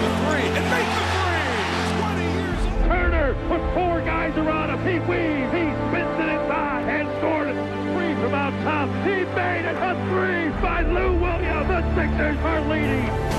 the three and makes the three. 20 years old. Turner put four guys around him. He weaves, he spins it inside and scored it. Three from out top. He made it a three by Lou Williams. The Sixers are leading.